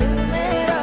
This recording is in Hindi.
दिल मेरा